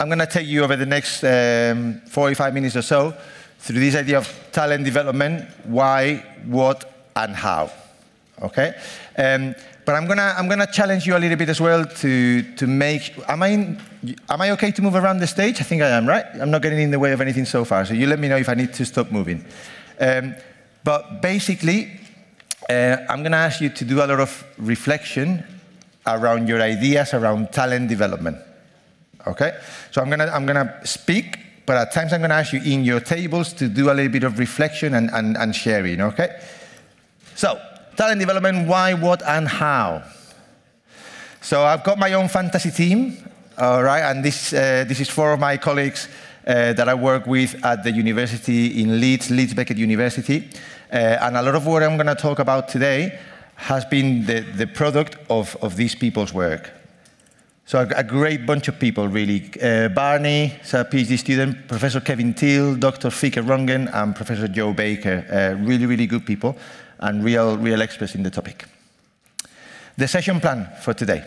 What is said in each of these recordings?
I'm going to take you over the next um, 45 minutes or so through this idea of talent development, why, what, and how. Okay? Um, but I'm gonna I'm gonna challenge you a little bit as well to to make. Am I am I okay to move around the stage? I think I am, right? I'm not getting in the way of anything so far. So you let me know if I need to stop moving. Um, but basically, uh, I'm gonna ask you to do a lot of reflection around your ideas around talent development. Okay? So I'm gonna I'm gonna speak, but at times I'm gonna ask you in your tables to do a little bit of reflection and, and, and sharing. Okay? So talent development, why, what, and how. So I've got my own fantasy team, all right, and this, uh, this is four of my colleagues uh, that I work with at the university in Leeds, Leeds Beckett University. Uh, and a lot of what I'm going to talk about today has been the, the product of, of these people's work. So a, a great bunch of people, really. Uh, Barney, a PhD student, Professor Kevin Till, Dr. Fieke Rongen, and Professor Joe Baker. Uh, really, really good people and real, real experts in the topic. The session plan for today.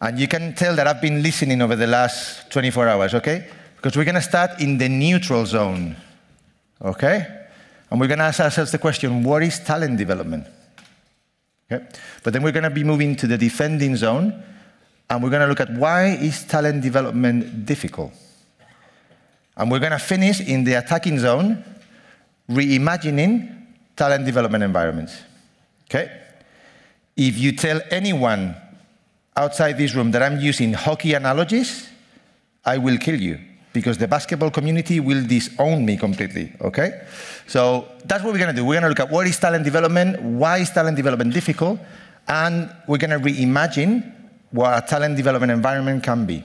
And you can tell that I've been listening over the last 24 hours, okay? Because we're going to start in the neutral zone, okay? And we're going to ask ourselves the question, what is talent development? Okay? But then we're going to be moving to the defending zone, and we're going to look at why is talent development difficult? And we're going to finish in the attacking zone, reimagining talent development environments. Okay? If you tell anyone outside this room that I'm using hockey analogies, I will kill you because the basketball community will disown me completely, okay? So that's what we're gonna do. We're gonna look at what is talent development, why is talent development difficult, and we're gonna reimagine what a talent development environment can be.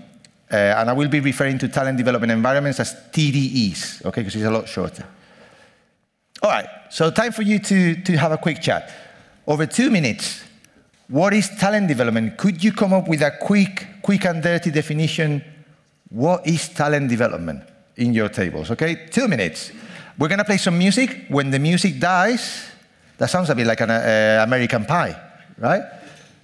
Uh, and I will be referring to talent development environments as TDEs, okay, because it's a lot shorter. All right, so time for you to, to have a quick chat. Over two minutes, what is talent development? Could you come up with a quick, quick and dirty definition? What is talent development in your tables? Okay, two minutes. We're gonna play some music. When the music dies, that sounds a bit like an uh, American Pie, right?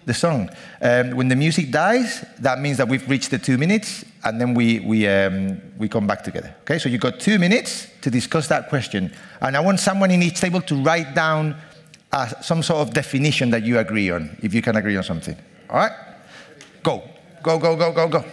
The song. Um, when the music dies, that means that we've reached the two minutes, and then we, we, um, we come back together. Okay, so you've got two minutes to discuss that question. And I want someone in each table to write down uh, some sort of definition that you agree on, if you can agree on something. All right? Go. Go, go, go, go, go.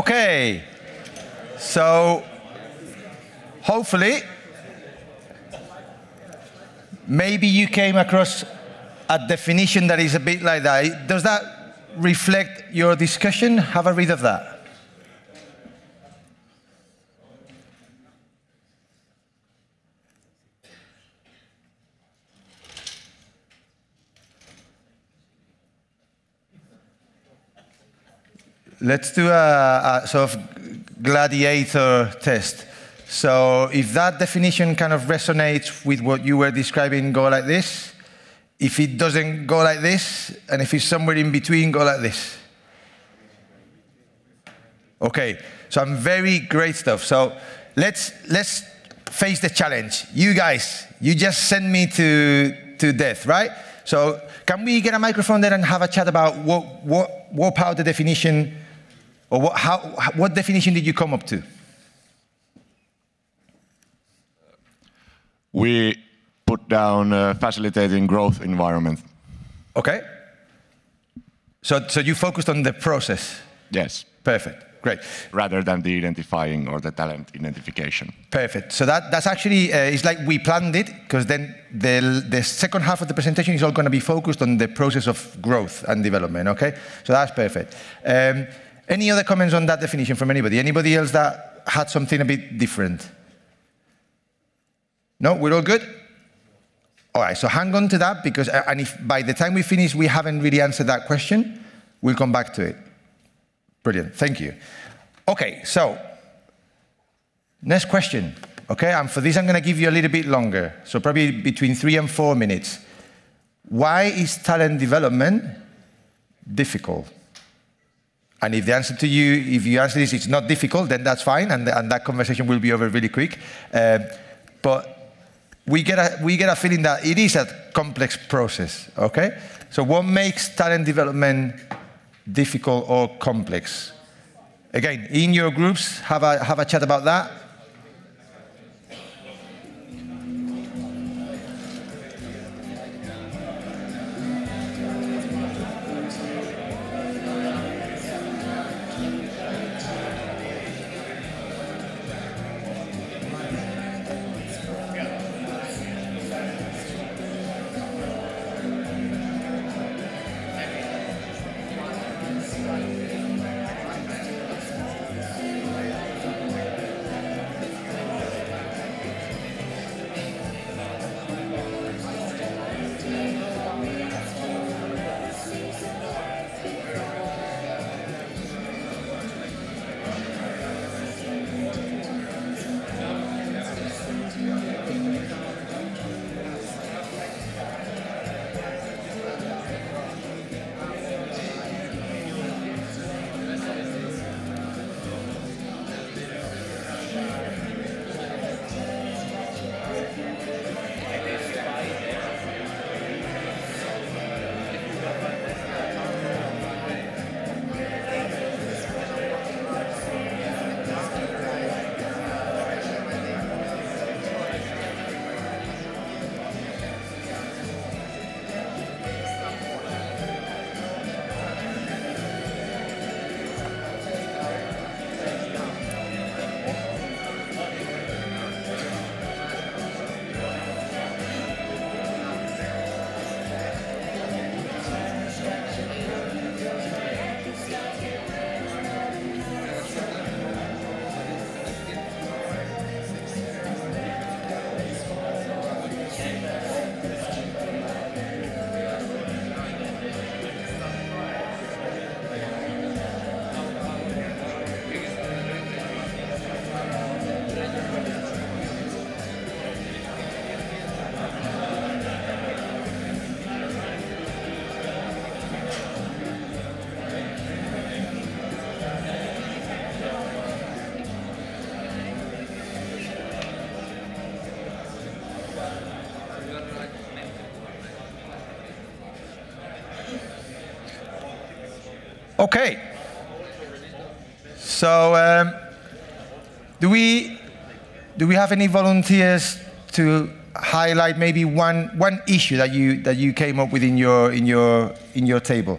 Okay. So hopefully, maybe you came across a definition that is a bit like that. Does that reflect your discussion? Have a read of that. Let's do a, a, sort of gladiator test. So if that definition kind of resonates with what you were describing, go like this. If it doesn't, go like this. And if it's somewhere in between, go like this. Okay, so I'm very great stuff. So let's, let's face the challenge. You guys, you just send me to, to death, right? So can we get a microphone there and have a chat about what, what, what part of the definition, or what, how, what definition did you come up to? We put down a facilitating growth environment. Okay. So, so you focused on the process. Yes. Perfect. Great. Rather than the identifying or the talent identification. Perfect. So that, that's actually, uh, it's like we planned it, because then the, the second half of the presentation is all going to be focused on the process of growth and development, okay? So that's perfect. Um, any other comments on that definition from anybody? Anybody else that had something a bit different? No, we're all good? All right, so hang on to that, because, uh, and if by the time we finish we haven't really answered that question, we'll come back to it. Brilliant, thank you. Okay, so next question. Okay, and for this I'm going to give you a little bit longer, so probably between three and four minutes. Why is talent development difficult? And if the answer to you, if you answer this, it's not difficult, then that's fine, and, and that conversation will be over really quick. Uh, but we get, a, we get a feeling that it is a complex process, okay? So what makes talent development difficult or complex? Again, in your groups, have a, have a chat about that. Okay. So, um, do we do we have any volunteers to highlight maybe one one issue that you that you came up with in your in your in your table?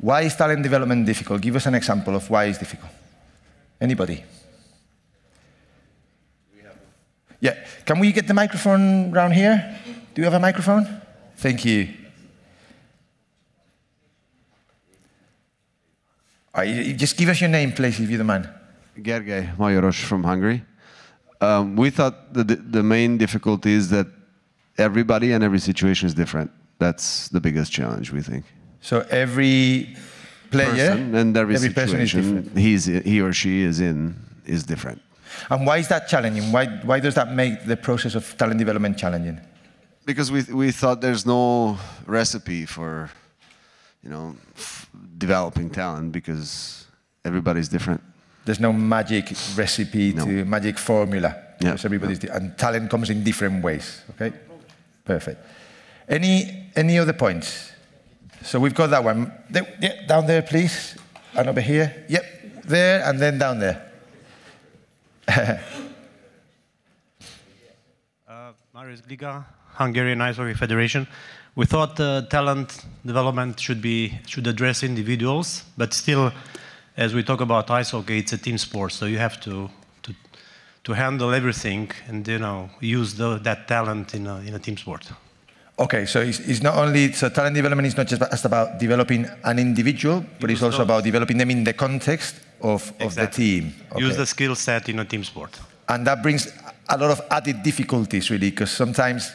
Why is talent development difficult? Give us an example of why it's difficult. Anybody? Yeah. Can we get the microphone around here? Do you have a microphone? Thank you. Right, just give us your name, please, if you don't mind. Gergely Majoros from Hungary. Um, we thought the, the main difficulty is that everybody and every situation is different. That's the biggest challenge, we think. So every player Person and every, every person is situation he's, he or she is in is different. And why is that challenging? Why, why does that make the process of talent development challenging? Because we, we thought there's no recipe for, you know, developing talent because everybody's different. There's no magic recipe No. to magic formula. Yeah. Because everybody's di- and talent comes in different ways. Okay, perfect. Any any other points? So we've got that one. There- yeah, down there, please, and over here. Yep, there, and then down there. Uh, Marius Gliga, Hungarian Ice Hockey Federation. We thought uh, talent development should be should address individuals, but still, as we talk about ice hockey, it's a team sport, so you have to to, to handle everything and you know use the, that talent in a, in a team sport. Okay, so it's, it's not only so talent development is not just about developing an individual, but it's also about developing them in the context of, of the team. Use the skill set in a team sport. and that brings a lot of added difficulties really because sometimes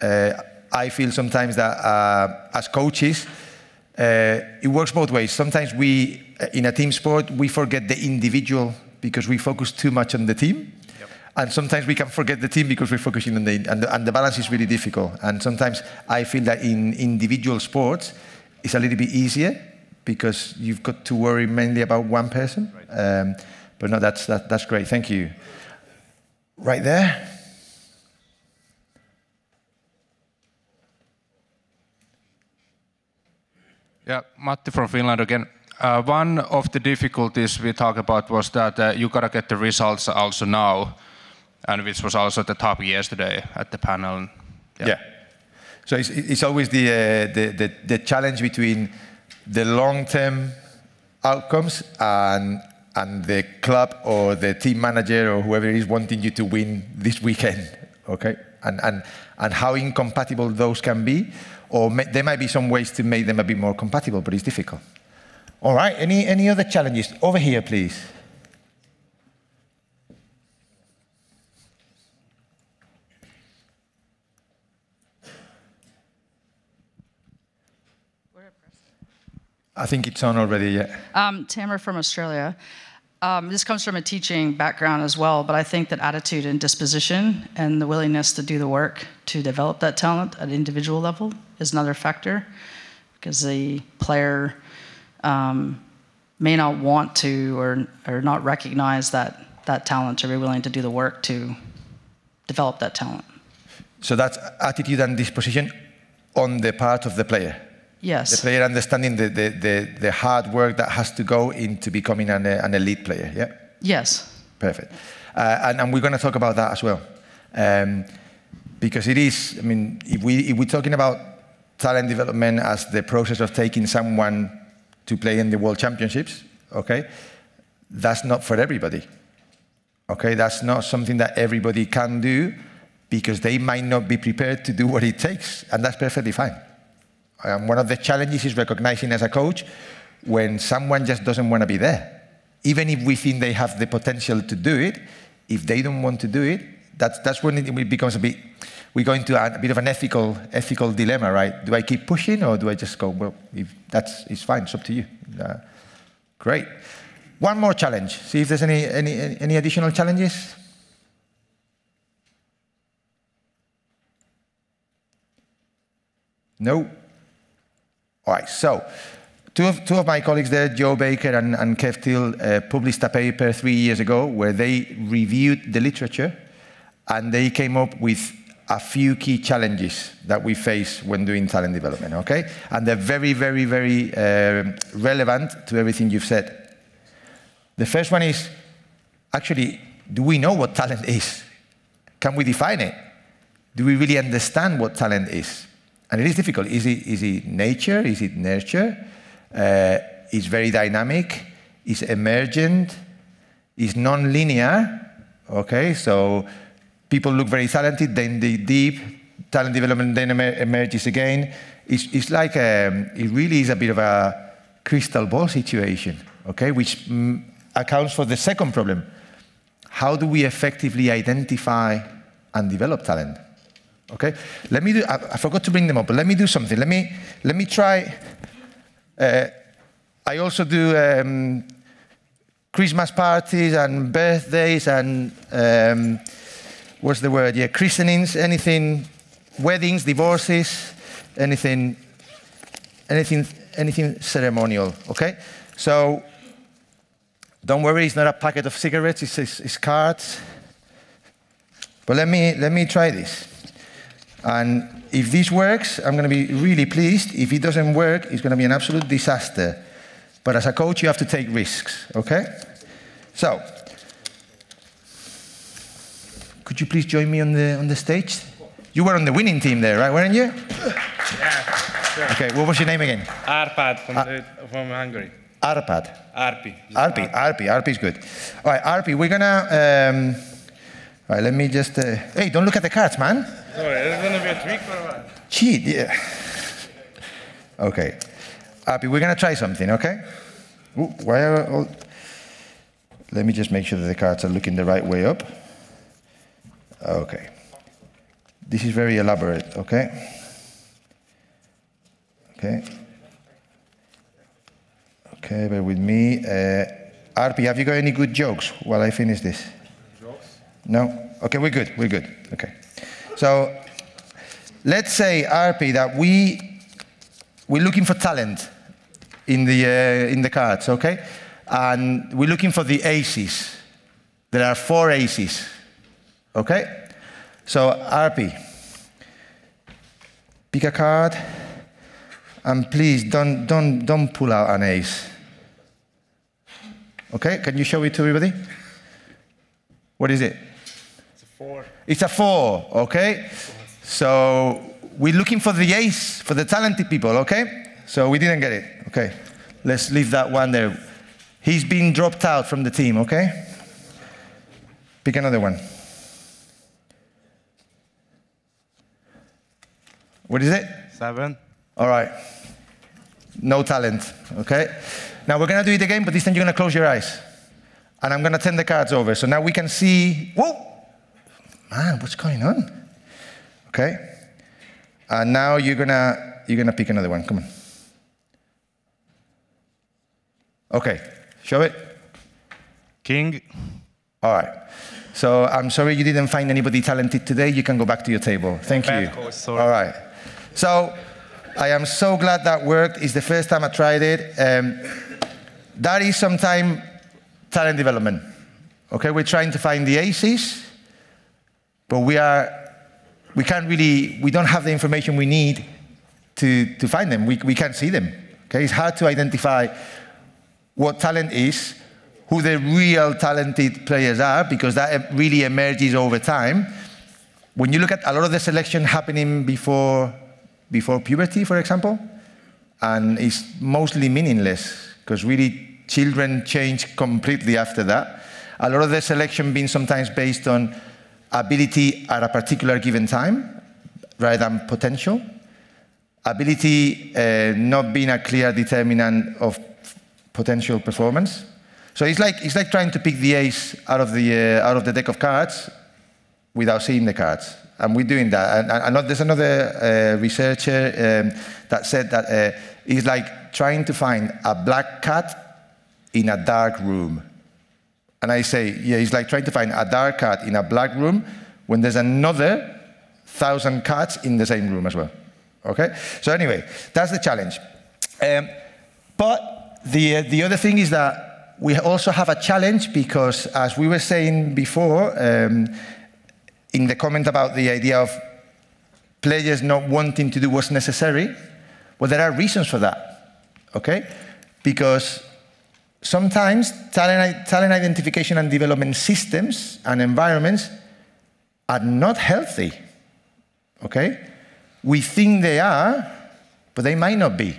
uh, i feel sometimes that uh, as coaches uh, it works both ways. Sometimes we uh, in a team sport we forget the individual because we focus too much on the team. And sometimes we can forget the team because we're focusing on the and, the and the balance is really difficult. And sometimes i feel that in individual sports it's a little bit easier because you've got to worry mainly about one person. Um, but no that's that, that's great. Thank you. Right there. Yeah, Matti from Finland again. Uh, one of the difficulties we talked about was that uh, you gotta get the results also now, and which was also the topic yesterday at the panel. Yeah. So it's, it's always the, uh, the, the, the challenge between the long-term outcomes and, and the club or the team manager or whoever is wanting you to win this weekend, okay? And, and, and how incompatible those can be, or ma- there might be some ways to make them a bit more compatible, but it's difficult. All right, any, any other challenges? Over here, please. I think it's on already, yeah. Um, Tamara from Australia. Um, this comes from a teaching background as well, but I think that attitude and disposition and the willingness to do the work to develop that talent at individual level is another factor because the player um, may not want to or, or not recognize that, that talent or be willing to do the work to develop that talent. So that's attitude and disposition on the part of the player. Yes. The player understanding the, the, the, the hard work that has to go into becoming an, an elite player, yeah? Yes. Perfect. Uh, and, and we're going to talk about that as well. Um, because it is, I mean, if, we, if we're talking about talent development as the process of taking someone to play in the World Championships, okay, that's not for everybody. Okay, that's not something that everybody can do because they might not be prepared to do what it takes, and that's perfectly fine. And one of the challenges is recognizing as a coach when someone just doesn't want to be there. Even if we think they have the potential to do it, if they don't want to do it, that's, that's when it becomes a bit, we go into a, a bit of an ethical, ethical dilemma, right? Do I keep pushing or do I just go, well, if that's, it's fine, it's up to you. Uh, great. One more challenge. See if there's any, any, any additional challenges. No? All right, so two of, two of my colleagues there, Joe Baker and, and Kev Till, uh, published a paper three years ago where they reviewed the literature and they came up with a few key challenges that we face when doing talent development, okay? And they're very, very, very uh, relevant to everything you've said. The first one is actually, do we know what talent is? Can we define it? Do we really understand what talent is? And it is difficult. Is it, is it nature? Is it nurture? Uh, is very dynamic? It's emergent? It's non-linear? Okay, so people look very talented, then they deep talent development then emer- emerges again. It's, it's like um, it really is a bit of a crystal ball situation. Okay, which mm, accounts for the second problem. How do we effectively identify and develop talent? Okay, let me do. I, I forgot to bring them up, but let me do something. Let me let me try. Uh, I also do um, Christmas parties and birthdays and um, what's the word? Yeah, christenings, anything, weddings, divorces, anything, anything, anything ceremonial. Okay, so don't worry, it's not a packet of cigarettes, it's, it's, it's cards. But let me, let me try this. And if this works, I'm going to be really pleased. If it doesn't work, it's going to be an absolute disaster. But as a coach, you have to take risks, okay? So, could you please join me on the, on the stage? You were on the winning team there, right? Weren't you? Yeah, sure. Okay, what was your name again? Arpad from, the, from Hungary. Arpad. Arpi. Arpi, Arpi, Arpi is good. All right, Arpi, we're gonna. Um, all right, let me just. Uh, hey, don't look at the cards, man. Sorry, is it gonna be a trick or what? Cheat, yeah. Okay. Arpi, we're gonna try something, okay? Ooh, why are all. Let me just make sure that the cards are looking the right way up. Okay. This is very elaborate, okay? Okay. Okay, bear with me. Uh, Arpi, have you got any good jokes while I finish this? Jokes? No? Okay, we're good, we're good. Okay. So, let's say, Arpi, that we, we're looking for talent in the, uh, in the cards, okay? And we're looking for the aces. There are four aces, okay? So, Arpi, pick a card, and please don't, don't, don't pull out an ace. Okay, can you show it to everybody? What is it? It's a four. It's a four, okay? So we're looking for the ace, for the talented people, okay? So we didn't get it. Okay, let's leave that one there. He's been dropped out from the team, okay? Pick another one. What is it? Seven. All right. No talent, okay? Now we're gonna do it again, but this time you're gonna close your eyes. And I'm gonna turn the cards over. So now we can see, whoa! Man, what's going on? Okay? And now you're gonna you're gonna pick another one. Come on. Okay, show it. King. All right. So I'm sorry you didn't find anybody talented today. You can go back to your table. Thank you. Sorry. All right. So I am so glad that worked. It's the first time I tried it. Um, that is sometime talent development. Okay, we're trying to find the aces, but we are we can't really we don't have the information we need to, to find them. We, we can't see them. Okay, it's hard to identify what talent is, who the real talented players are, because that really emerges over time. When you look at a lot of the selection happening before, before puberty, for example, and it's mostly meaningless, because really children change completely after that. A lot of the selection being sometimes based on ability at a particular given time rather than potential. Ability uh, not being a clear determinant of potential performance. So it's like, it's like trying to pick the ace out of the, uh, out of the deck of cards without seeing the cards. And we're doing that. And, and, and there's another uh, researcher um, that said that uh, it's like trying to find a black cat in a dark room. And I say, yeah, it's like trying to find a dark cat in a black room when there's another thousand cats in the same room as well. Okay? So, anyway, that's the challenge. Um, but the, uh, the other thing is that we also have a challenge because, as we were saying before, um, in the comment about the idea of players not wanting to do what's necessary, well, there are reasons for that. Okay? Because sometimes talent, talent identification and development systems and environments are not healthy. Okay? We think they are, but they might not be.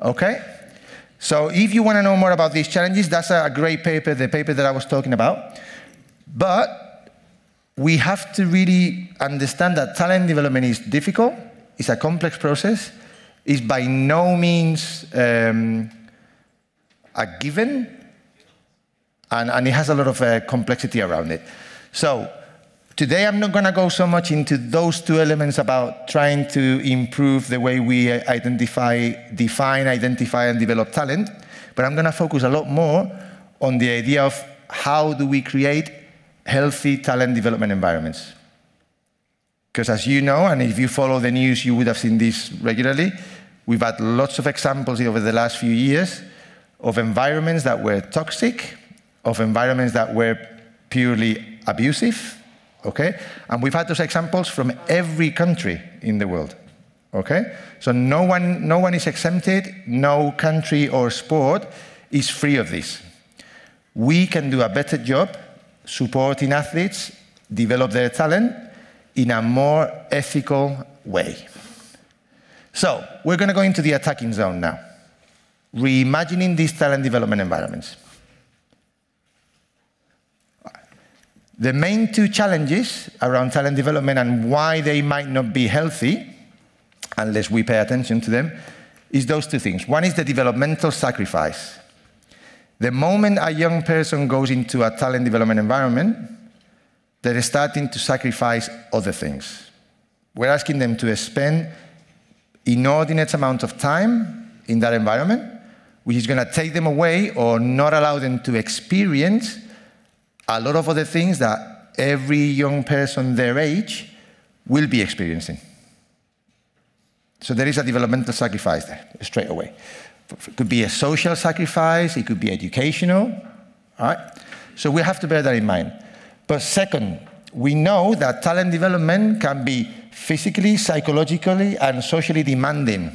Okay? So if you want to know more about these challenges, that's a great paper, the paper that I was talking about. But we have to really understand that talent development is difficult, it's a complex process, it's by no means um, a given, and, and, it has a lot of uh, complexity around it. So today I'm not going to go so much into those two elements about trying to improve the way we identify, define, identify, and develop talent, but I'm going to focus a lot more on the idea of how do we create healthy talent development environments. Because as you know, and if you follow the news, you would have seen this regularly, we've had lots of examples over the last few years of environments that were toxic, of environments that were purely abusive, okay? And we've had those examples from every country in the world, okay? So no one, no one is exempted, no country or sport is free of this. We can do a better job supporting athletes develop their talent in a more ethical way. So we're going to go into the attacking zone now, reimagining these talent development environments. The main two challenges around talent development and why they might not be healthy, unless we pay attention to them, is those two things. One is the developmental sacrifice. The moment a young person goes into a talent development environment, they're starting to sacrifice other things. We're asking them to spend inordinate amount of time in that environment, which is going to take them away or not allow them to experience a lot of other things that every young person their age will be experiencing. So there is a developmental sacrifice there, straight away. It could be a social sacrifice, it could be educational, all right? So we have to bear that in mind. But second, we know that talent development can be physically, psychologically, and socially demanding.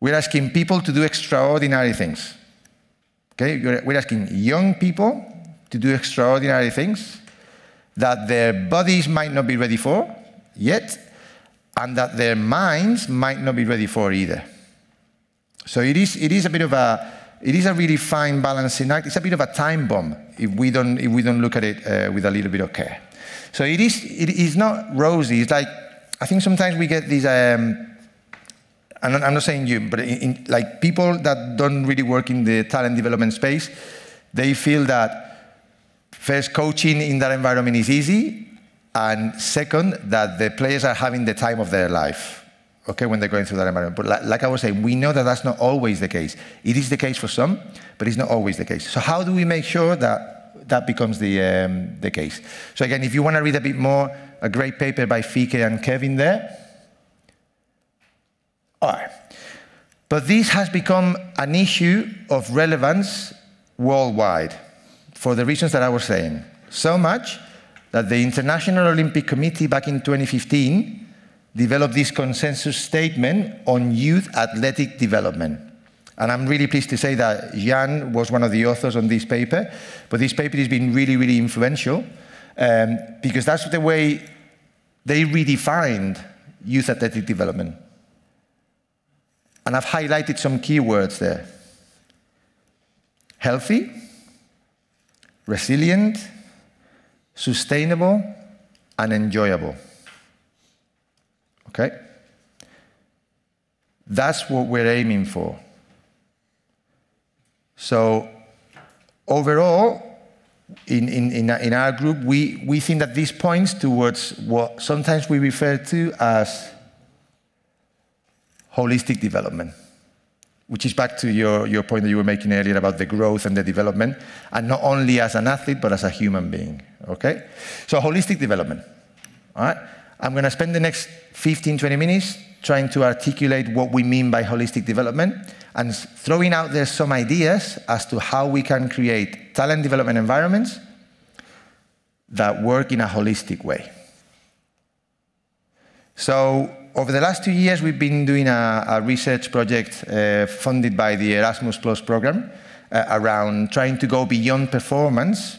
We're asking people to do extraordinary things. Okay? We're asking young people to do extraordinary things that their bodies might not be ready for yet, and that their minds might not be ready for either. So it is, it is a bit of a, it is a really fine balancing act. It's a bit of a time bomb if we don't, if we don't look at it uh, with a little bit of care. So it is, it is not rosy. It's like, I think sometimes we get these, um, Not, I'm not saying you, but in, like people that don't really work in the talent development space, they feel that first coaching in that environment is easy, and second, that the players are having the time of their life okay, when they're going through that environment. But like, like, I was saying, we know that that's not always the case. It is the case for some, but it's not always the case. So how do we make sure that that becomes the, um, the case? So again, if you want to read a bit more, a great paper by Fieke and Kevin there. Right. But this has become an issue of relevance worldwide for the reasons that I was saying. So much that the International Olympic Committee back in 2015 developed this consensus statement on youth athletic development. And I'm really pleased to say that Jan was one of the authors on this paper, but this paper has been really, really influential um, because that's the way they redefined youth athletic development. And I've highlighted some keywords there healthy, resilient, sustainable, and enjoyable. Okay? That's what we're aiming for. So, overall, in, in, in, in, our group, we, we think that this points towards what sometimes we refer to as holistic development, which is back to your, your point that you were making earlier about the growth and the development, and not only as an athlete, but as a human being. Okay? So, holistic development. All right? I'm going to spend the next 15, 20 minutes trying to articulate what we mean by holistic development and throwing out there some ideas as to how we can create talent development environments that work in a holistic way. So, over the last two years, we've been doing a, a research project uh, funded by the Erasmus Plus program uh, around trying to go beyond performance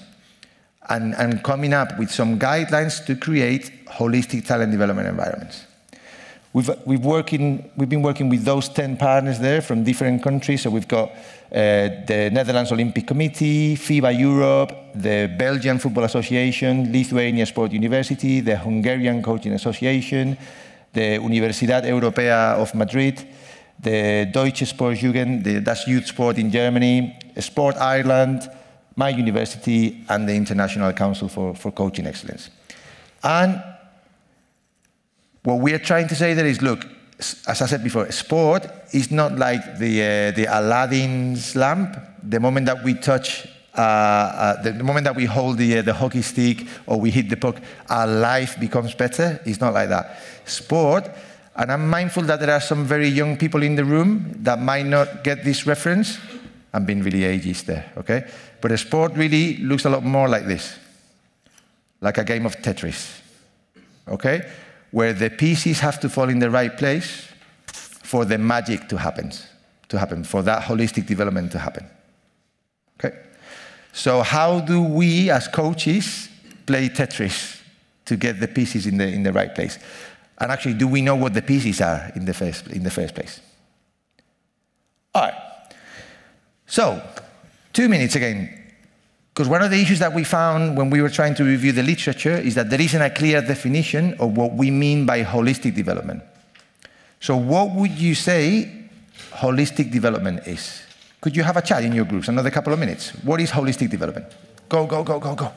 and, and coming up with some guidelines to create holistic talent development environments. We've, we've, working, we've been working with those 10 partners there from different countries. So we've got uh, the Netherlands Olympic Committee, FIBA Europe, the Belgian Football Association, Lithuania Sport University, the Hungarian Coaching Association, the Universidad Europea of Madrid, the Deutsche Sportjugend, the, that's youth sport in Germany, Sport Ireland, my university, and the International Council for, for Coaching Excellence. And what we are trying to say there is look, as I said before, sport is not like the, uh, the Aladdin's lamp. The moment that we touch, uh, uh, the, the moment that we hold the, uh, the hockey stick or we hit the puck, our life becomes better. It's not like that. Sport, and I'm mindful that there are some very young people in the room that might not get this reference. I'm being really ageist there, okay? But a sport really looks a lot more like this, like a game of Tetris okay? Where the pieces have to fall in the right place for the magic to happen, to happen, for that holistic development to happen. Okay? So how do we as coaches play Tetris to get the pieces in the, in the right place? And actually, do we know what the pieces are in the first, in the first place? All right. So, two minutes again. Because one of the issues that we found when we were trying to review the literature is that there isn't a clear definition of what we mean by holistic development. So, what would you say holistic development is? Could you have a chat in your groups, another couple of minutes? What is holistic development? Go, go, go, go, go.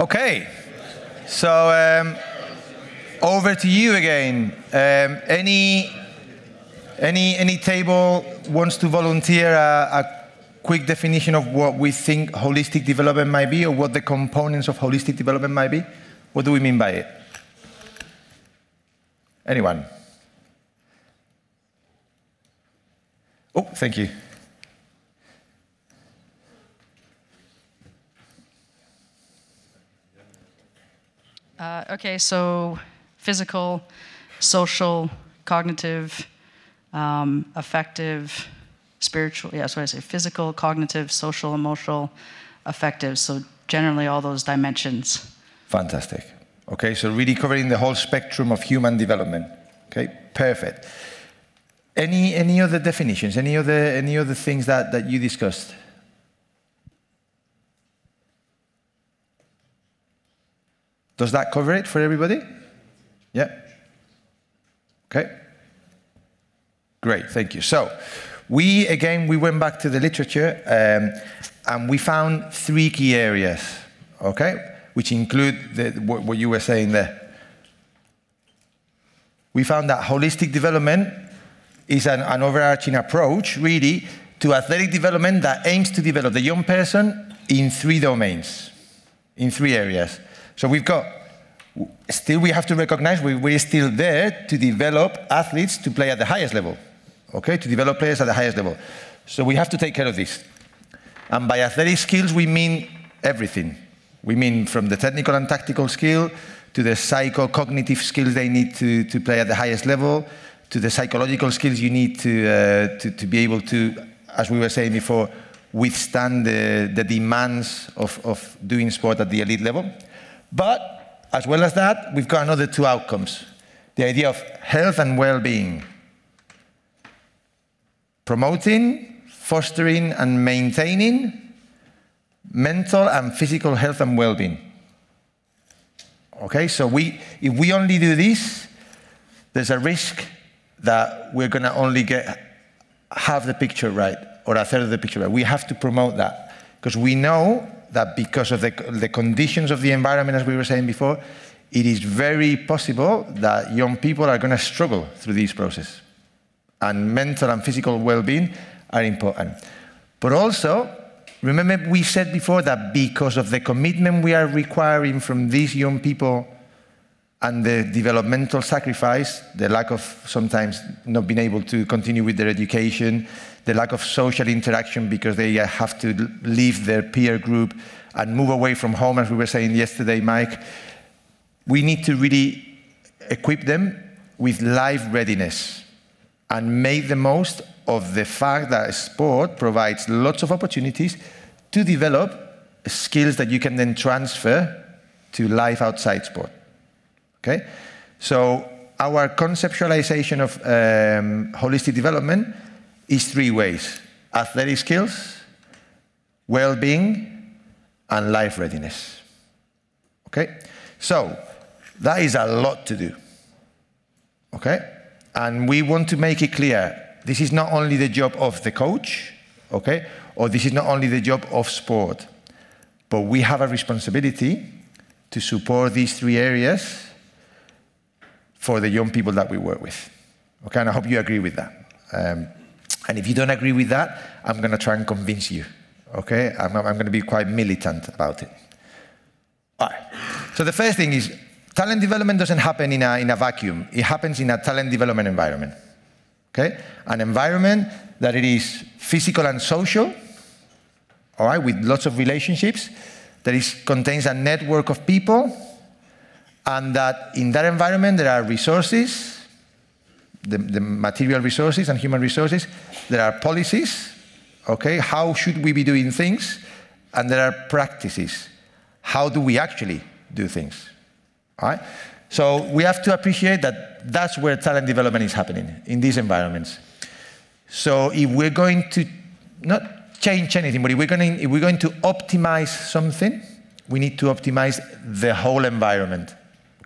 Okay. So um, over to you again. Um, any, any, any table wants to volunteer a, a quick definition of what we think holistic development might be or what the components of holistic development might be? What do we mean by it? Anyone? Oh, thank you. Uh, okay, so physical, social, cognitive, um, affective, spiritual. Yeah, that's what I say. Physical, cognitive, social, emotional, affective. So generally, all those dimensions. Fantastic. Okay, so really covering the whole spectrum of human development. Okay, perfect. Any, any other definitions? Any other, any other things that, that you discussed? Does that cover it for everybody? Yeah? Okay. Great, thank you. So, we again we went back to the literature um, and we found three key areas, okay, which include the, what, what you were saying there. We found that holistic development is an, an overarching approach, really, to athletic development that aims to develop the young person in three domains, in three areas. So we've got still we have to recognize we, we're still there to develop athletes to play at the highest level, okay, to develop players at the highest level. So we have to take care of this. And by athletic skills, we mean everything. We mean from the technical and tactical skill to the psycho-cognitive skills they need to, to play at the highest level, to the psychological skills you need to, uh, to, to, be able to, as we were saying before, withstand the, the demands of, of doing sport at the elite level. But as well as that, we've got another two outcomes the idea of health and well being. Promoting, fostering, and maintaining mental and physical health and well being. Okay, so we, if we only do this, there's a risk that we're going to only get half the picture right or a third of the picture right. We have to promote that because we know that because of the, the conditions of the environment, as we were saying before, it is very possible that young people are going to struggle through this process. And mental and physical well being are important. But also, remember we said before that because of the commitment we are requiring from these young people and the developmental sacrifice, the lack of sometimes not being able to continue with their education, the lack of social interaction because they have to leave their peer group and move away from home, as we were saying yesterday, Mike. We need to really equip them with life readiness and make the most of the fact that sport provides lots of opportunities to develop skills that you can then transfer to life outside sport. Okay? So our conceptualization of um, holistic development is three ways. Athletic skills, well-being, and life readiness. Okay? So that is a lot to do. Okay? And we want to make it clear this is not only the job of the coach, okay? Or this is not only the job of sport, but we have a responsibility to support these three areas for the young people that we work with. Okay, and I hope you agree with that. Um, and if you don't agree with that, I'm going to try and convince you. Okay, I'm, I'm going to be quite militant about it. All right. So the first thing is talent development doesn't happen in a, in a vacuum. It happens in a talent development environment. Okay, an environment that it is physical and social. All right, with lots of relationships. That is, contains a network of people and that in that environment there are resources, the, the, material resources and human resources, there are policies, okay, how should we be doing things, and there are practices. How do we actually do things? All right? So we have to appreciate that that's where talent development is happening, in these environments. So if we're going to not change anything, but if we're going to, if we're going to optimize something, we need to optimize the whole environment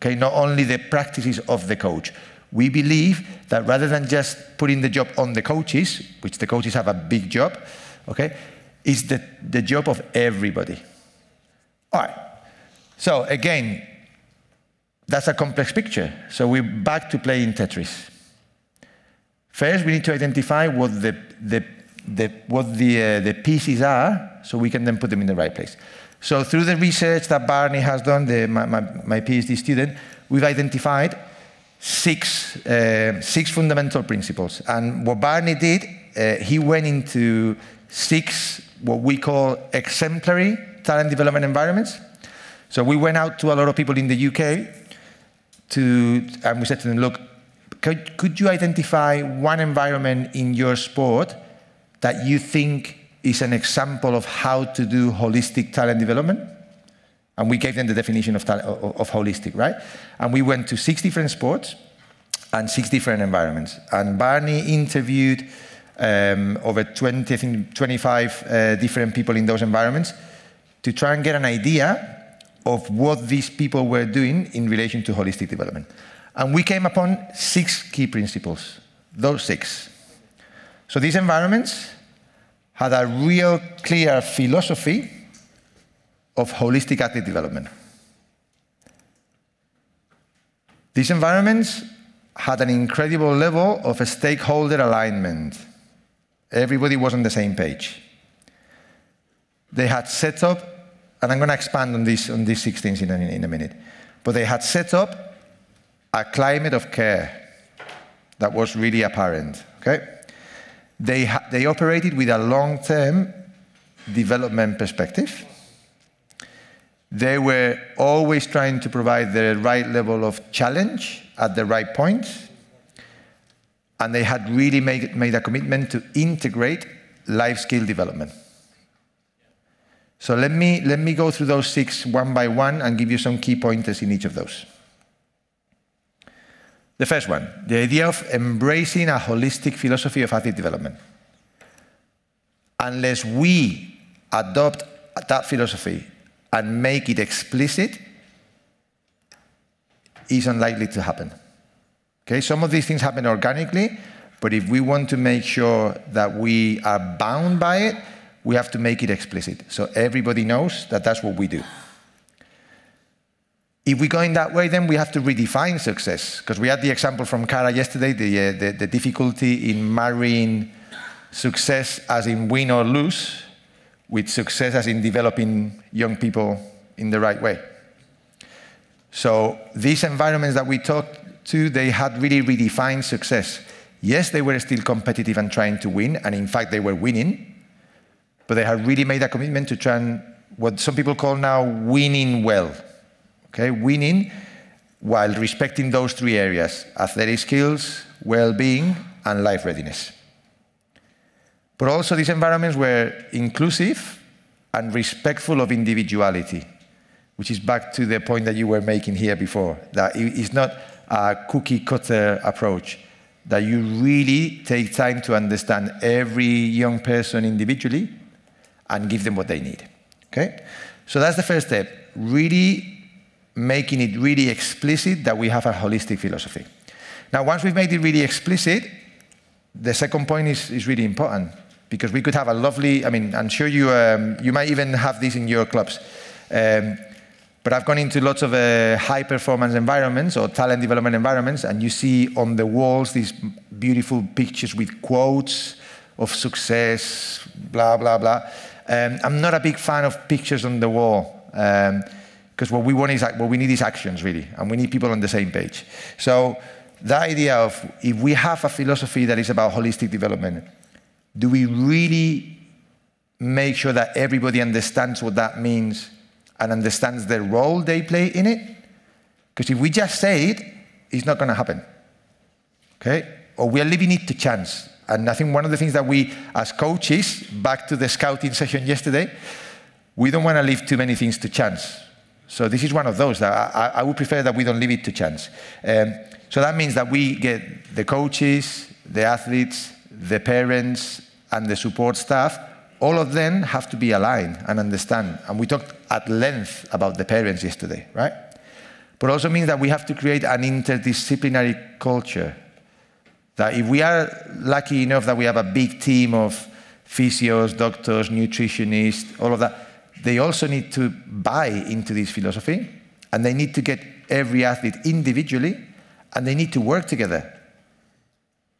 okay, not only the practices of the coach. We believe that rather than just putting the job on the coaches, which the coaches have a big job, okay, is the, the job of everybody. All right. So again, that's a complex picture. So we're back to playing Tetris. First, we need to identify what the, the, the what the, uh, the pieces are so we can then put them in the right place. So through the research that Barney has done, the, my, my, my, PhD student, we've identified six, uh, six fundamental principles. And what Barney did, uh, he went into six what we call exemplary talent development environments. So we went out to a lot of people in the UK to, and we said to them, look, could, could you identify one environment in your sport that you think is an example of how to do holistic talent development. And we gave them the definition of, of, holistic, right? And we went to six different sports and six different environments. And Barney interviewed um, over 20, I think 25 uh, different people in those environments to try and get an idea of what these people were doing in relation to holistic development. And we came upon six key principles, those six. So these environments had a real clear philosophy of holistic athlete development. These environments had an incredible level of stakeholder alignment. Everybody was on the same page. They had set up, and I'm going to expand on, this, on these six things in a, in a minute, but they had set up a climate of care that was really apparent. Okay? They, they operated with a long term development perspective. They were always trying to provide the right level of challenge at the right point. and they had really made, made a commitment to integrate life skill development. So let me, let me go through those six one by one and give you some key pointers in each of those. The first one, the idea of embracing a holistic philosophy of athlete development. Unless we adopt that philosophy and make it explicit, is unlikely to happen. Okay, some of these things happen organically, but if we want to make sure that we are bound by it, we have to make it explicit so everybody knows that that's what we do. If we go in that way, then we have to redefine success, because we had the example from Cara yesterday, the, uh, the, the difficulty in marrying success as in win or lose with success as in developing young people in the right way. So these environments that we talked to, they had really redefined success. Yes, they were still competitive and trying to win, and in fact, they were winning, but they had really made a commitment to try and what some people call now winning well. Okay, winning while respecting those three areas athletic skills, well being, and life readiness. But also, these environments were inclusive and respectful of individuality, which is back to the point that you were making here before that it's not a cookie cutter approach, that you really take time to understand every young person individually and give them what they need. Okay? So that's the first step. Really making it really explicit that we have a holistic philosophy. Now, once we've made it really explicit, the second point is, is really important because we could have a lovely, I mean, I'm sure you, um, you might even have this in your clubs. Um, but I've gone into lots of uh, high performance environments or talent development environments, and you see on the walls these beautiful pictures with quotes of success, blah, blah, blah. Um, I'm not a big fan of pictures on the wall. Um, because what we want is what we need is actions really, and we need people on the same page. So the idea of if we have a philosophy that is about holistic development, do we really make sure that everybody understands what that means and understands the role they play in it? Because if we just say it, it's not going to happen. Okay? Or we are leaving it to chance. And I think one of the things that we, as coaches, back to the scouting session yesterday, we don't want to leave too many things to chance. So this is one of those that I, I would prefer that we don't leave it to chance. Um, so that means that we get the coaches, the athletes, the parents, and the support staff. All of them have to be aligned and understand. And we talked at length about the parents yesterday, right? But also means that we have to create an interdisciplinary culture. That if we are lucky enough that we have a big team of physios, doctors, nutritionists, all of that, they also need to buy into this philosophy and they need to get every athlete individually and they need to work together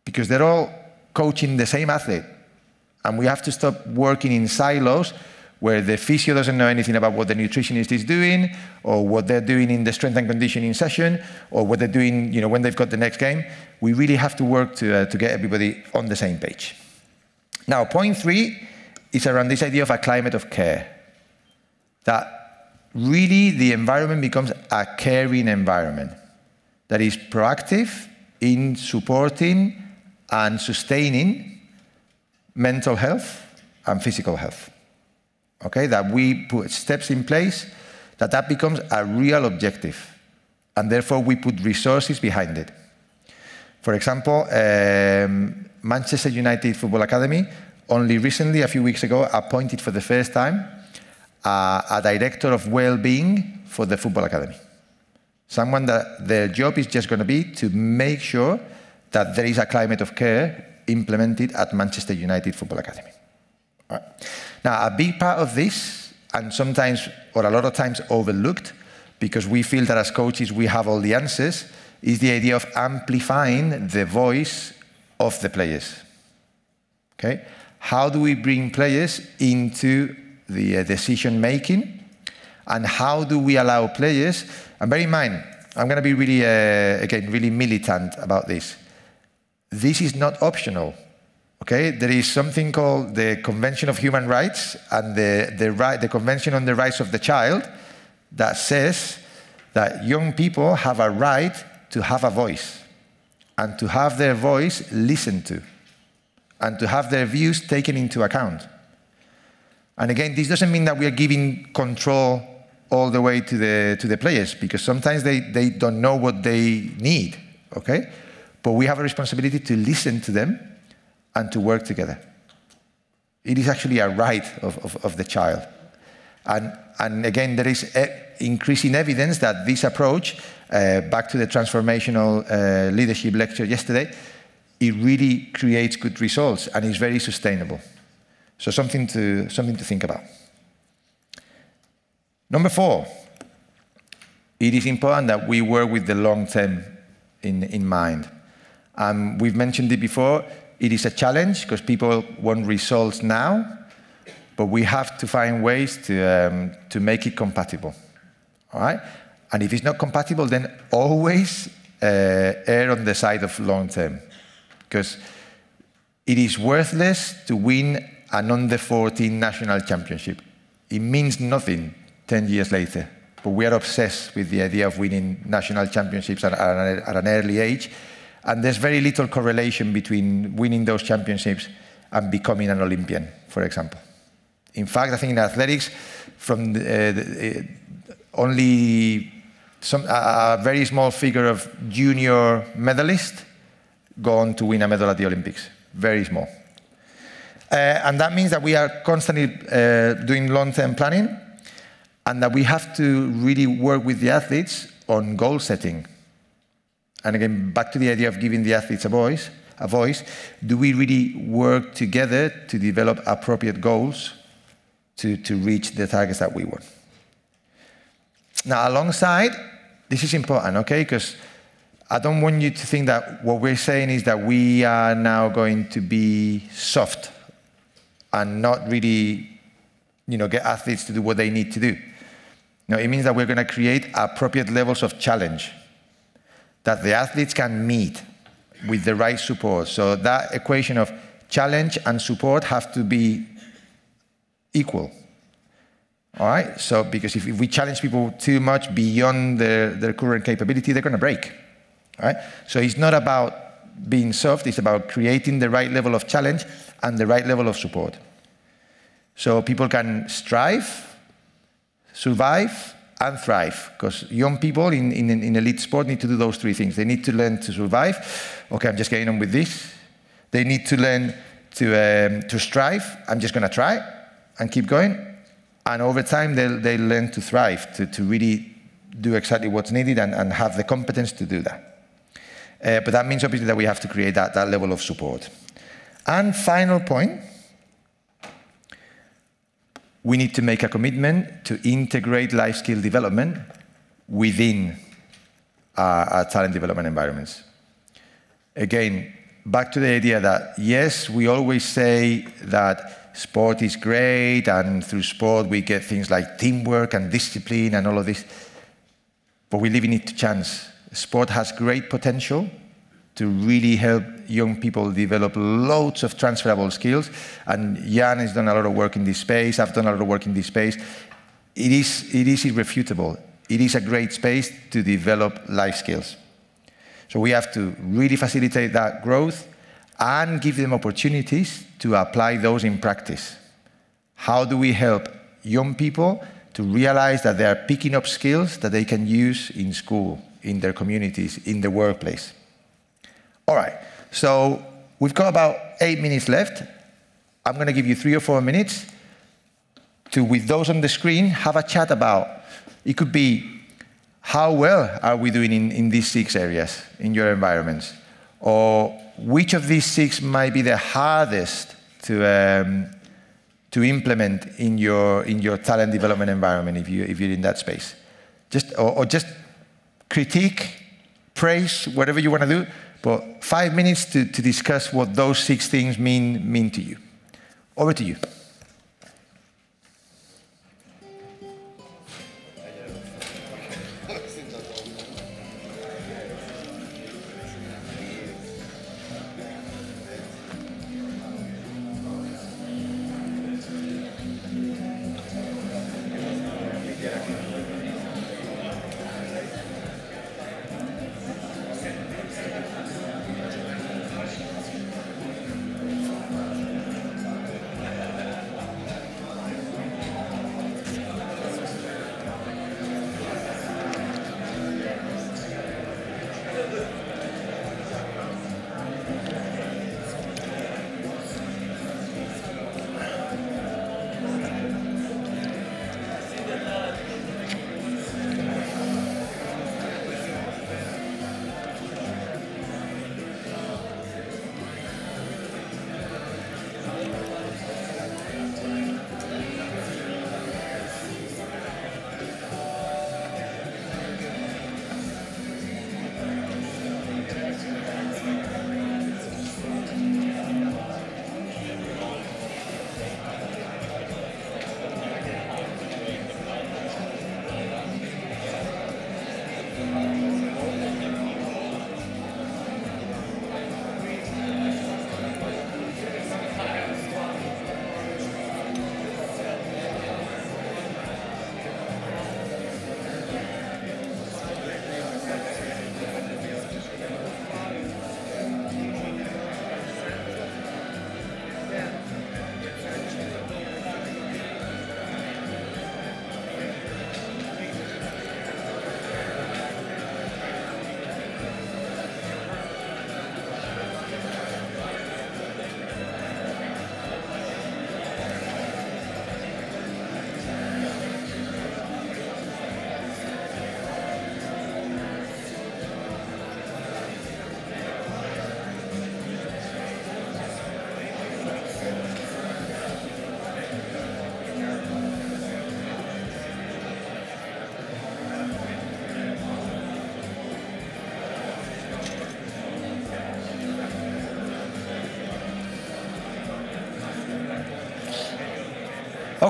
because they're all coaching the same athlete. And we have to stop working in silos where the physio doesn't know anything about what the nutritionist is doing or what they're doing in the strength and conditioning session or what they're doing you know, when they've got the next game. We really have to work to, uh, to get everybody on the same page. Now, point three is around this idea of a climate of care that really the environment becomes a caring environment that is proactive in supporting and sustaining mental health and physical health. Okay, that we put steps in place that that becomes a real objective, and therefore we put resources behind it. For example, um, Manchester United Football Academy only recently, a few weeks ago, appointed for the first time uh, a director of well-being for the football academy. Someone that their job is just going to be to make sure that there is a climate of care implemented at Manchester United Football Academy. Right. Now, a big part of this, and sometimes, or a lot of times, overlooked, because we feel that as coaches we have all the answers, is the idea of amplifying the voice of the players. Okay? How do we bring players into the uh, decision making, and how do we allow players, and bear in mind, I'm going to be really, uh, again, really militant about this. This is not optional. Okay, there is something called the Convention of Human Rights and the, the, right, the Convention on the Rights of the Child that says that young people have a right to have a voice. and to have their voice listened to and to have their views taken into account. And again, this doesn't mean that we are giving control all the way to the, to the players because sometimes they, they don't know what they need, okay? But we have a responsibility to listen to them and to work together. It is actually a right of, of, of the child. And, and again, there is e- increasing evidence that this approach, uh, back to the transformational uh, leadership lecture yesterday, it really creates good results and is very sustainable. So something to, something to think about. Number four, it is important that we work with the long term in, in mind. Um, we've mentioned it before, it is a challenge because people want results now, but we have to find ways to, um, to make it compatible. All right? And if it's not compatible, then always uh, err on the side of long term. Because it is worthless to win an under 14 national championship. It means nothing 10 years later. But we are obsessed with the idea of winning national championships at, at, at an early age. And there's very little correlation between winning those championships and becoming an Olympian, for example. In fact, I think in athletics, from the, uh, the, uh, only some, a very small figure of junior medalists go on to win a medal at the Olympics. Very small. Uh, and that means that we are constantly uh, doing long-term planning and that we have to really work with the athletes on goal setting. And again, back to the idea of giving the athletes a voice, a voice, do we really work together to develop appropriate goals to, to reach the targets that we want? Now, alongside, this is important, okay? Because I don't want you to think that what we're saying is that we are now going to be soft and not really, you know, get athletes to do what they need to do. No, it means that we're going to create appropriate levels of challenge that the athletes can meet with the right support. So that equation of challenge and support have to be equal. All right? So, because if, if we challenge people too much beyond their, their current capability, they're going to break. All right? So it's not about being soft, it's about creating the right level of challenge and the right level of support. So people can strive, survive, and thrive. Because young people in, in, in, elite sport need to do those three things. They need to learn to survive. Okay, I'm just getting on with this. They need to learn to, um, to strive. I'm just going to try and keep going. And over time, they'll, they'll learn to thrive, to, to really do exactly what's needed and, and have the competence to do that. Uh, but that means obviously that we have to create that, that level of support. And final point, we need to make a commitment to integrate life skill development within uh, our, our talent development environments. Again, back to the idea that yes, we always say that sport is great, and through sport we get things like teamwork and discipline and all of this, but we leave it to chance. Sport has great potential to really help young people develop loads of transferable skills. And Jan has done a lot of work in this space. I've done a lot of work in this space. It is, it is irrefutable. It is a great space to develop life skills. So we have to really facilitate that growth and give them opportunities to apply those in practice. How do we help young people to realize that they are picking up skills that they can use in school, in their communities, in the workplace? All right, so we've got about eight minutes left. I'm going to give you three or four minutes to, with those on the screen, have a chat about. It could be how well are we doing in, in these six areas in your environments? Or which of these six might be the hardest to, um, to implement in your, in your talent development environment if, you, if you're in that space? Just, or, or just critique, praise, whatever you want to do, but five minutes to, to discuss what those six things mean, mean to you. Over to you.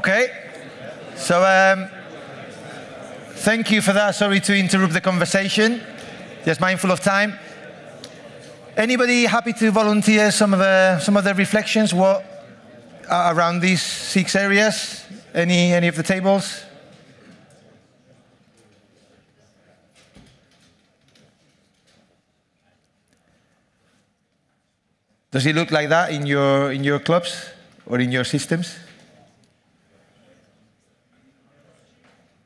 Okay. So um, thank you for that. Sorry to interrupt the conversation. Just mindful of time. Anybody happy to volunteer some of the some of the reflections? What are around these six areas? Any any of the tables? Does it look like that in your in your clubs or in your systems?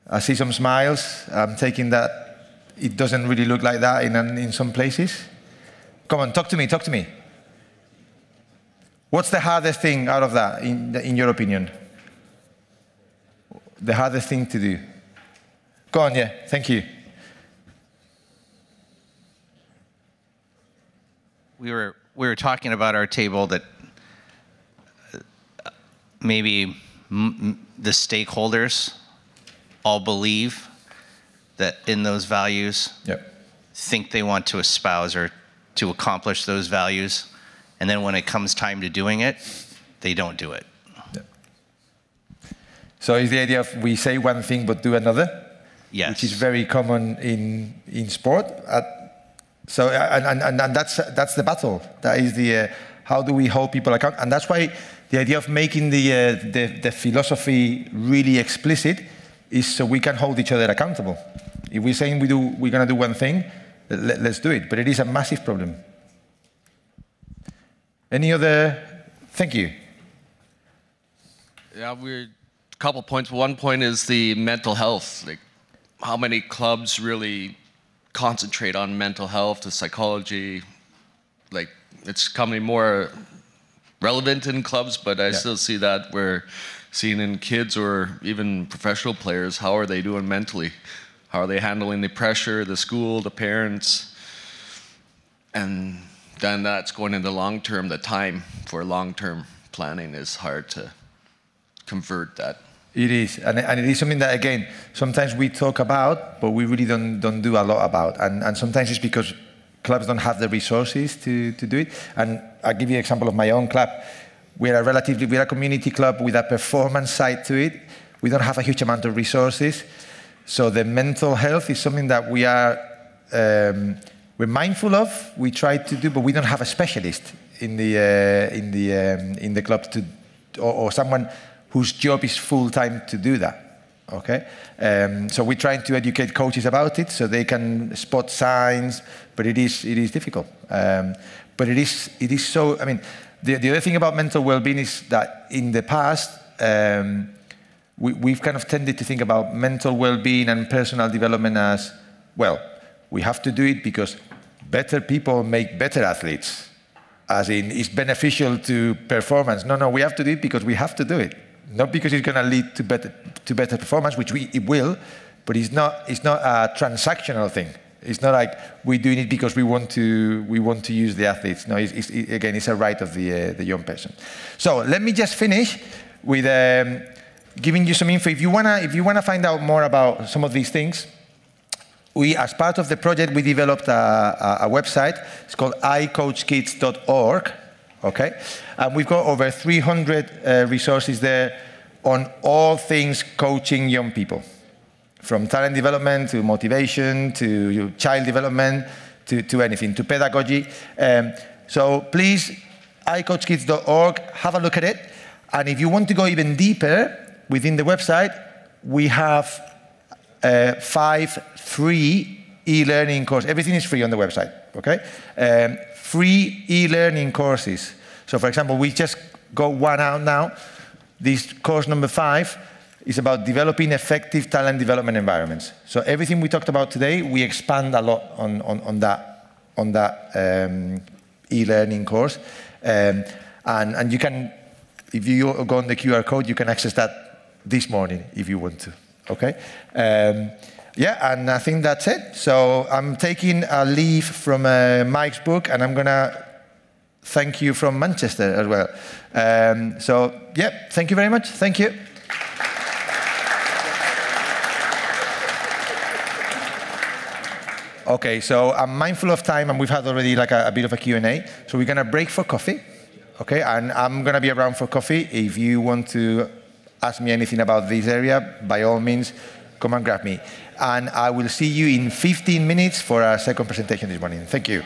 I see some smiles. I'm taking that it doesn't really look like that in, in some places. Come on, talk to me, talk to me. What's the hardest thing out of that, in, in your opinion? The hardest thing to do? Go on, yeah, thank you. We were, we were talking about our table that uh, maybe the stakeholders all believe that in those values Yep. think they want to espouse or to accomplish those values and then when it comes time to doing it they don't do it So it's the idea of we say one thing but do another, yes which is very common in, in sport. Uh, so and, and, and- and that's, that's the battle. That is the, uh, how do we hold people account? And that's why the idea of making the, uh, the, the philosophy really explicit is so we can hold each other accountable. If we're saying we do, we're going to do one thing, let, let's do it. But it is a massive problem. Any other? Thank you. Yeah, we're a couple points. One point is the mental health. Like, how many clubs really concentrate on mental health, the psychology? Like, it's becoming more relevant in clubs, but I Yeah. still see that we're seeing in kids or even professional players. How are they doing mentally? How are they handling the pressure, the school, the parents? And then that's going into long term. The time for long term planning is hard to convert that. It is, and, and it is something that again sometimes we talk about, but we really don't don't do a lot about, and and sometimes it's because clubs don't have the resources to to do it. And I'll give you an example of my own club. We're a relatively we're a community club with a performance side to it. We don't have a huge amount of resources, so the mental health is something that we are. Um, we're mindful of, we try to do, but we don't have a specialist in the uh, in the um, in the club to, or, or someone whose job is full time to do that. Okay, um, so we're trying to educate coaches about it so they can spot signs, but it is it is difficult. Um, but it is it is so. I mean, the the other thing about mental well-being is that in the past. Um, we, we've kind of tended to think about mental well-being and personal development as well we have to do it because better people make better athletes as in it's beneficial to performance no no we have to do it because we have to do it not because it's going to lead to better to better performance which we, it will but it's not it's not a transactional thing it's not like we're doing it because we want to we want to use the athletes no it's, it's, it, again it's a right of the uh, the young person so let me just finish with um, giving you some info if you want to if you want to find out more about some of these things we, as part of the project, we developed a, a, a website. It's called icoachkids.org. Okay, and we've got over 300 uh, resources there on all things coaching young people, from talent development to motivation to child development to, to anything, to pedagogy. Um, so please, icoachkids.org, have a look at it. And if you want to go even deeper within the website, we have uh, five free e-learning courses. Everything is free on the website, okay? Um, free e-learning courses. So for example, we just got one out now. This course number five is about developing effective talent development environments. So everything we talked about today, we expand a lot on, on, on that, on that um, e-learning course. Um, and, and you can, if you go on the QR code, you can access that this morning if you want to. Okay? Um, yeah, and I think that's it. So I'm taking a leaf from uh, Mike's book, and I'm gonna thank you from Manchester as well. Um, so yeah, thank you very much. Thank you. Okay, so I'm mindful of time, and we've had already like a, a bit of a Q&A. So we're gonna break for coffee, okay? And I'm gonna be around for coffee if you want to ask me anything about this area, by all means, come and grab me. And I will see you in 15 minutes for our second presentation this morning. Thank you.